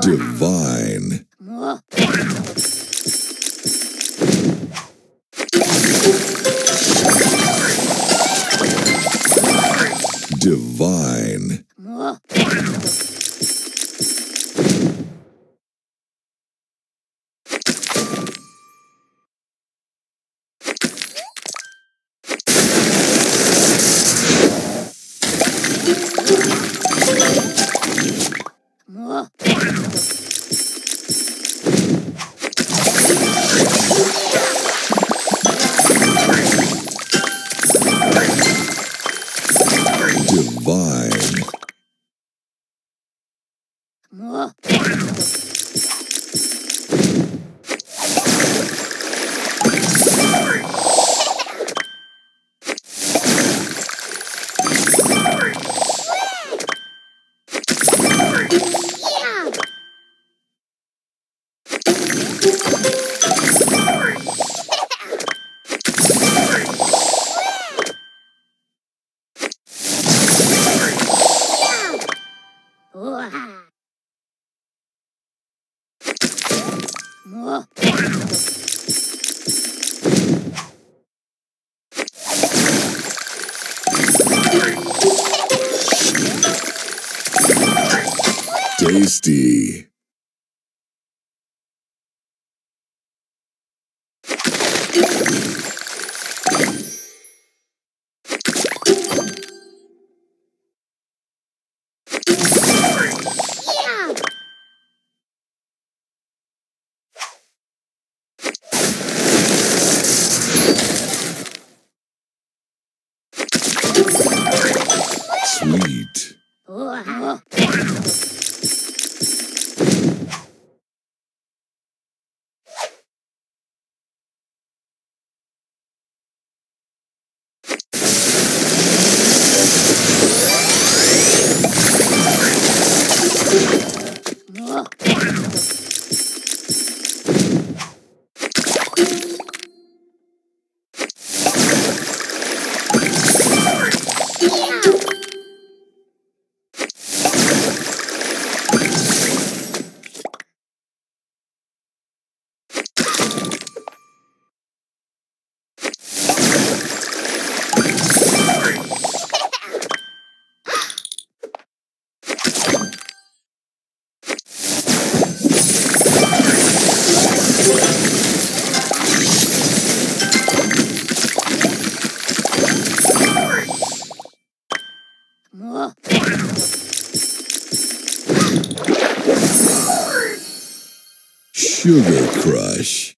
Divine. Tasty. Sweet. Sugar Crush.